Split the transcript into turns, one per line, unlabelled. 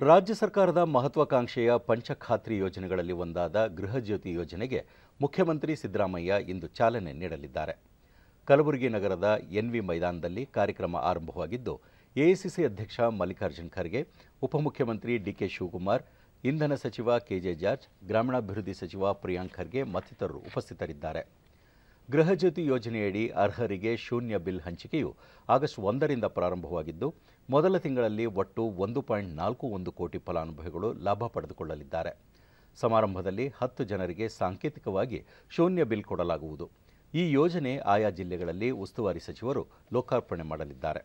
ರಾಜ್ಯ ಸರ್ಕಾರದ ಮಹತ್ವಾಕಾಂಕ್ಷೆಯ ಪಂಚಖಾತ್ರಿ ಯೋಜನೆಗಳಲ್ಲಿ ಒಂದಾದ ಗೃಹಜ್ಯೋತಿ ಯೋಜನೆಗೆ ಮುಖ್ಯಮಂತ್ರಿ ಸಿದ್ದರಾಮಯ್ಯ ಇಂದು ಚಾಲನೆ ನೀಡಲಿದ್ದಾರೆ. ಕಲಬುರಗಿ ನಗರದ ಎನ್ವಿ ಮೈದಾನದಲ್ಲಿ ಕಾರ್ಯಕ್ರಮ ಆರಂಭವಾಗಿದ್ದು, ಎಐಸಿಸಿ ಅಧ್ಯಕ್ಷ ಮಲ್ಲಿಕಾರ್ಜುನ್ ಖರ್ಗೆ, ಉಪಮುಖ್ಯಮಂತ್ರಿ ಡಿಕೆ ಶಿವಕುಮಾರ್, ಇಂಧನ ಸಚಿವ ಕೆಜೆ ಜಾರ್ಜ್, ಗ್ರಾಮೀಣಾಭಿವೃದ್ಧಿ ಸಚಿವ ಪ್ರಿಯಾಂಕ್ ಖರ್ಗೆ ಮತ್ತಿತರರು ಉಪಸ್ಥಿತರಿದ್ದಾರೆ. ಗೃಹ ಜ್ಯೋತಿ ಯೋಜನೆಯಡಿ ಅರ್ಹರಿಗೆ ಶೂನ್ಯ ಬಿಲ್ ಹಂಚಿಕೆಯು ಆಗಸ್ಟ್ ಒಂದರಿಂದ ಪ್ರಾರಂಭವಾಗಿದ್ದು, ಮೊದಲ ತಿಂಗಳಲ್ಲಿ ಒಟ್ಟು ಒಂದು ಪಾಯಿಂಟ್ ನಾಲ್ಕು ಒಂದು ಕೋಟಿ ಫಲಾನುಭವಿಗಳು ಲಾಭ ಪಡೆದುಕೊಳ್ಳಲಿದ್ದಾರೆ. ಸಮಾರಂಭದಲ್ಲಿ ಹತ್ತು ಜನರಿಗೆ ಸಾಂಕೇತಿಕವಾಗಿ ಶೂನ್ಯ ಬಿಲ್ ಕೊಡಲಾಗುವುದು. ಈ ಯೋಜನೆ ಆಯಾ ಜಿಲ್ಲೆಗಳಲ್ಲಿ ಉಸ್ತುವಾರಿ ಸಚಿವರು ಲೋಕಾರ್ಪಣೆ ಮಾಡಲಿದ್ದಾರೆ.